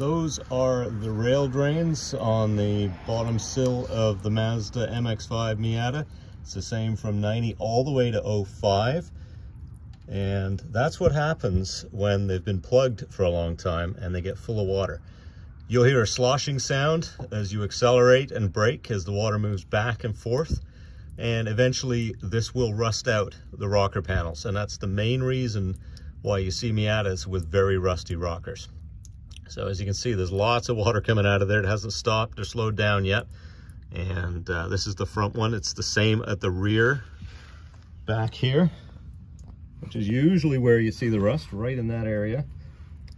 Those are the rail drains on the bottom sill of the Mazda MX-5 Miata. It's the same from 90 all the way to 05. And that's what happens when they've been plugged for a long time and they get full of water. You'll hear a sloshing sound as you accelerate and brake as the water moves back and forth. And eventually this will rust out the rocker panels. And that's the main reason why you see Miatas with very rusty rockers. So as you can see, there's lots of water coming out of there. It hasn't stopped or slowed down yet. And uh, this is the front one. It's the same at the rear back here, which is usually where you see the rust, right in that area.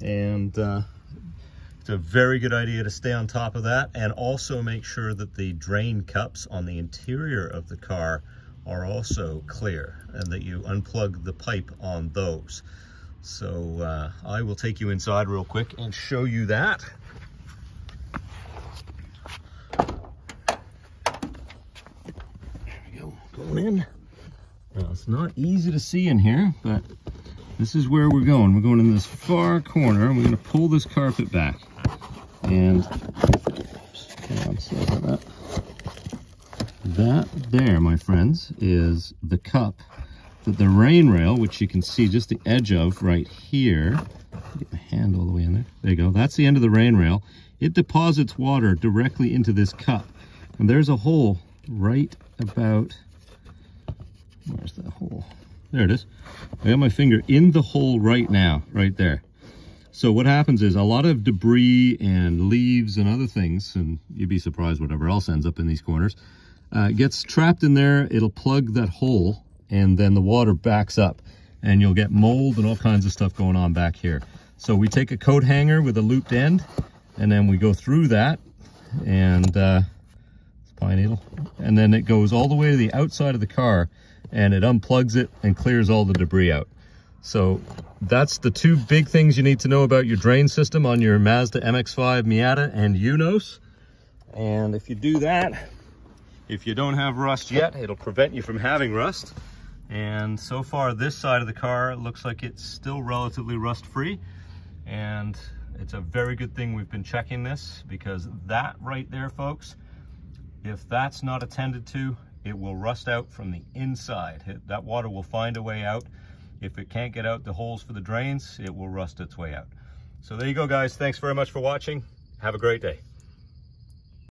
And uh, it's a very good idea to stay on top of that and also make sure that the drain cups on the interior of the car are also clear and that you unplug the pipe on those. So uh, I will take you inside real quick and show you that. There we go, going in. Now it's not easy to see in here, but this is where we're going. We're going in this far corner and we're gonna pull this carpet back. And. That there, my friends, is the cup that the rain rail, which you can see just the edge of right here, get my hand all the way in there. There you go. That's the end of the rain rail. It deposits water directly into this cup. And there's a hole right about, where's that hole? There it is. I got my finger in the hole right now, right there. So what happens is a lot of debris and leaves and other things, and you'd be surprised whatever else ends up in these corners, uh, gets trapped in there. It'll plug that hole and then the water backs up and you'll get mold and all kinds of stuff going on back here. So we take a coat hanger with a looped end and then we go through that and uh, it's pine needle and then it goes all the way to the outside of the car and it unplugs it and clears all the debris out. So that's the two big things you need to know about your drain system on your Mazda MX-5 Miata and Eunos. And if you do that, if you don't have rust yet, it'll prevent you from having rust. And so far this side of the car looks like it's still relatively rust free. And it's a very good thing we've been checking this because that right there, folks, if that's not attended to, it will rust out from the inside. that water will find a way out. If it can't get out the holes for the drains, it will rust its way out. So there you go, guys. Thanks very much for watching. Have a great day.